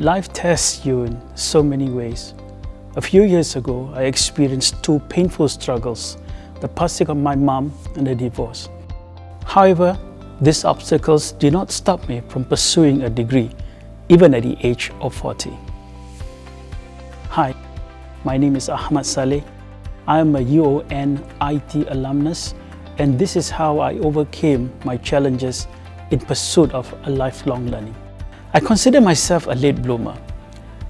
Life tests you in so many ways. A few years ago, I experienced two painful struggles the passing of my mom and a divorce. However, these obstacles did not stop me from pursuing a degree, even at the age of 40. Hi, my name is Ahmed Salleh. I am a UON IT alumnus, and this is how I overcame my challenges in pursuit of a lifelong learning. I consider myself a late bloomer.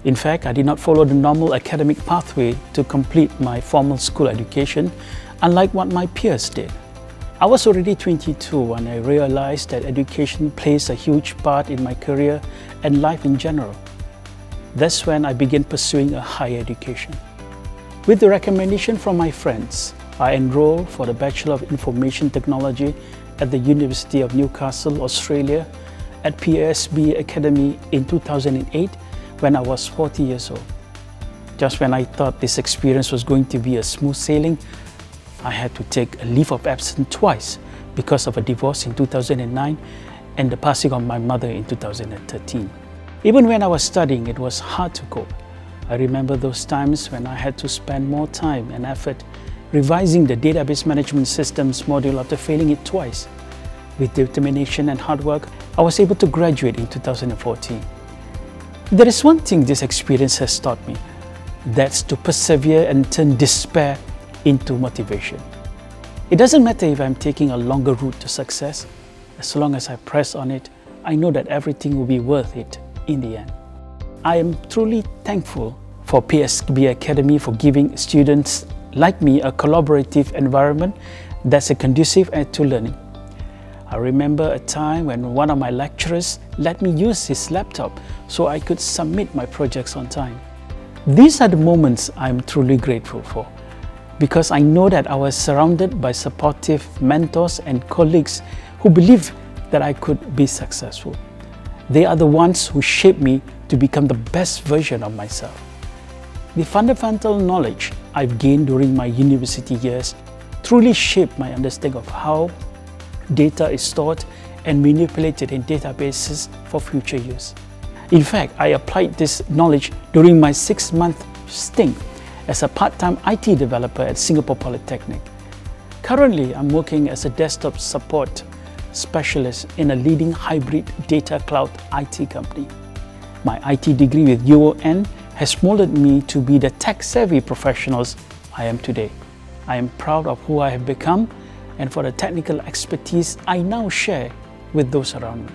In fact, I did not follow the normal academic pathway to complete my formal school education, unlike what my peers did. I was already 22 when I realized that education plays a huge part in my career and life in general. That's when I began pursuing a higher education. With the recommendation from my friends, I enrolled for the Bachelor of Information Technology at the University of Newcastle, Australia at PSB Academy in 2008 when I was 40 years old. Just when I thought this experience was going to be a smooth sailing, I had to take a leave of absence twice because of a divorce in 2009 and the passing of my mother in 2013. Even when I was studying, it was hard to cope. I remember those times when I had to spend more time and effort revising the database management systems module after failing it twice. With determination and hard work, I was able to graduate in 2014. There is one thing this experience has taught me, that's to persevere and turn despair into motivation. It doesn't matter if I'm taking a longer route to success, as long as I press on it, I know that everything will be worth it in the end. I am truly thankful for PSB Academy for giving students like me a collaborative environment that's conducive to learning. I remember a time when one of my lecturers let me use his laptop so I could submit my projects on time. These are the moments I'm truly grateful for because I know that I was surrounded by supportive mentors and colleagues who believed that I could be successful. They are the ones who shaped me to become the best version of myself. The fundamental knowledge I've gained during my university years truly shaped my understanding of how data is stored and manipulated in databases for future use. In fact, I applied this knowledge during my six-month stint as a part-time IT developer at Singapore Polytechnic. Currently, I'm working as a desktop support specialist in a leading hybrid data cloud IT company. My IT degree with UON has molded me to be the tech-savvy professionals I am today. I am proud of who I have become and for the technical expertise I now share with those around me.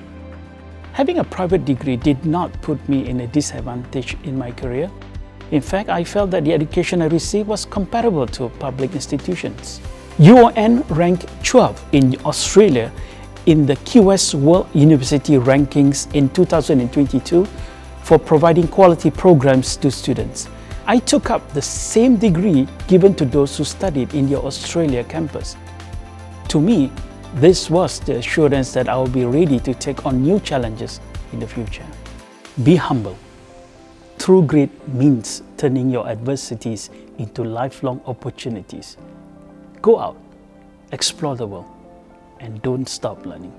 Having a private degree did not put me in a disadvantage in my career. In fact, I felt that the education I received was comparable to public institutions. UON ranked 12 in Australia in the QS World University Rankings in 2022 for providing quality programs to students. I took up the same degree given to those who studied in the Australia campus. To me, this was the assurance that I will be ready to take on new challenges in the future. Be humble. True grit means turning your adversities into lifelong opportunities. Go out, explore the world, and don't stop learning.